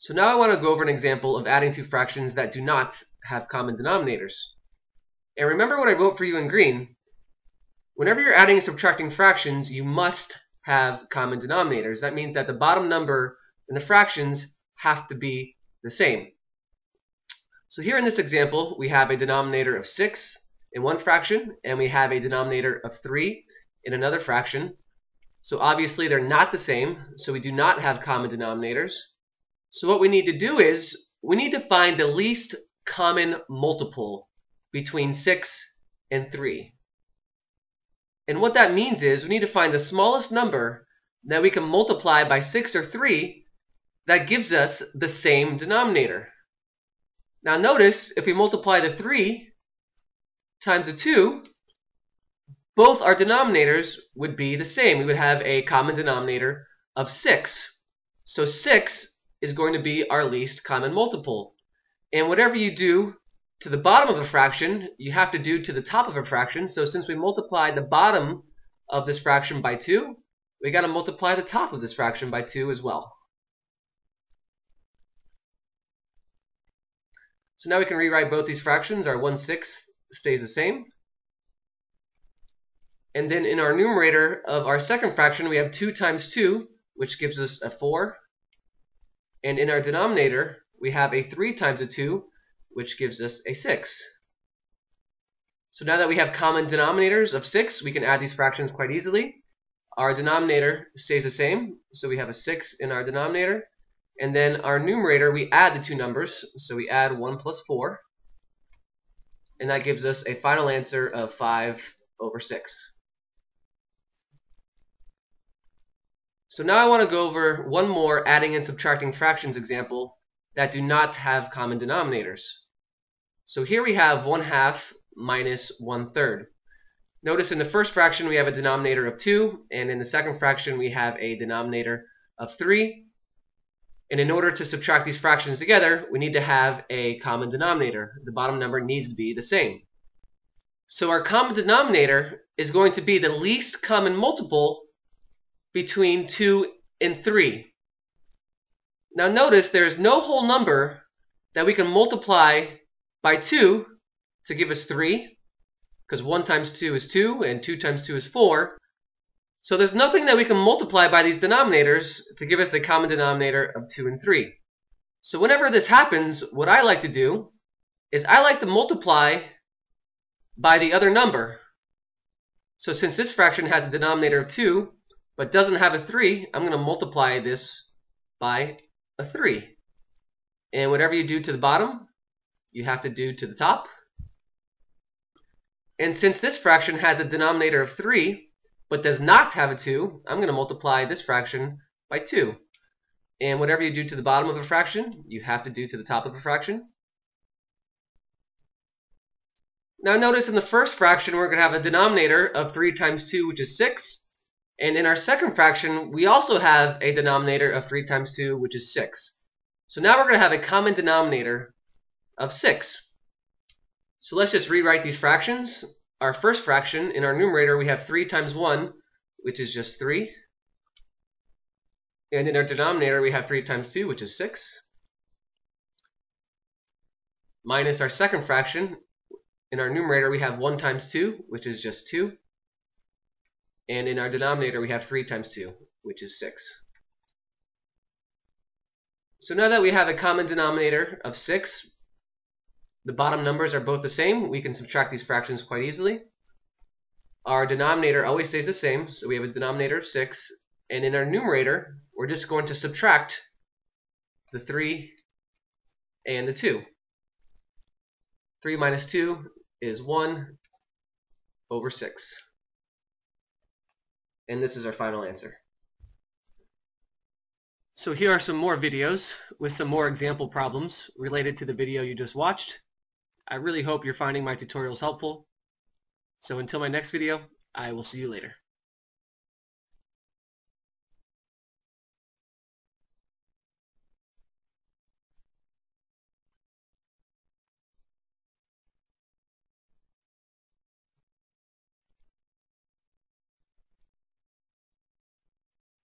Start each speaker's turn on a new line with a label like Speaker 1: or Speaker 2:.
Speaker 1: So now I want to go over an example of adding two fractions that do not have common denominators. And remember what I wrote for you in green. Whenever you're adding and subtracting fractions, you must have common denominators. That means that the bottom number and the fractions have to be the same. So here in this example, we have a denominator of 6 in one fraction, and we have a denominator of 3 in another fraction. So obviously they're not the same, so we do not have common denominators. So what we need to do is, we need to find the least common multiple between 6 and 3. And what that means is we need to find the smallest number that we can multiply by 6 or 3 that gives us the same denominator. Now notice, if we multiply the 3 times the 2, both our denominators would be the same. We would have a common denominator of 6. So 6 is going to be our least common multiple. And whatever you do to the bottom of a fraction, you have to do to the top of a fraction. So since we multiplied the bottom of this fraction by 2, we got to multiply the top of this fraction by 2 as well. So now we can rewrite both these fractions. Our 1 6 stays the same. And then in our numerator of our second fraction, we have 2 times 2, which gives us a 4. And in our denominator, we have a 3 times a 2, which gives us a 6. So now that we have common denominators of 6, we can add these fractions quite easily. Our denominator stays the same, so we have a 6 in our denominator. And then our numerator, we add the two numbers, so we add 1 plus 4. And that gives us a final answer of 5 over 6. So now I want to go over one more adding and subtracting fractions example that do not have common denominators. So here we have 1 half minus 1 third. Notice in the first fraction we have a denominator of 2, and in the second fraction we have a denominator of 3. And in order to subtract these fractions together, we need to have a common denominator. The bottom number needs to be the same. So our common denominator is going to be the least common multiple between 2 and 3. Now notice there is no whole number that we can multiply by 2 to give us 3, because 1 times 2 is 2, and 2 times 2 is 4. So there's nothing that we can multiply by these denominators to give us a common denominator of 2 and 3. So whenever this happens, what I like to do is I like to multiply by the other number. So since this fraction has a denominator of 2, but doesn't have a 3, I'm going to multiply this by a 3. And whatever you do to the bottom, you have to do to the top. And since this fraction has a denominator of 3, but does not have a 2, I'm going to multiply this fraction by 2. And whatever you do to the bottom of a fraction, you have to do to the top of a fraction. Now notice in the first fraction, we're going to have a denominator of 3 times 2, which is 6. And in our second fraction, we also have a denominator of 3 times 2, which is 6. So now we're going to have a common denominator of 6. So let's just rewrite these fractions. Our first fraction, in our numerator, we have 3 times 1, which is just 3. And in our denominator, we have 3 times 2, which is 6. Minus our second fraction. In our numerator, we have 1 times 2, which is just 2. And in our denominator, we have 3 times 2, which is 6. So now that we have a common denominator of 6, the bottom numbers are both the same. We can subtract these fractions quite easily. Our denominator always stays the same, so we have a denominator of 6. And in our numerator, we're just going to subtract the 3 and the 2. 3 minus 2 is 1 over 6 and this is our final answer. So here are some more videos with some more example problems related to the video you just watched. I really hope you're finding my tutorials helpful. So until my next video, I will see you later.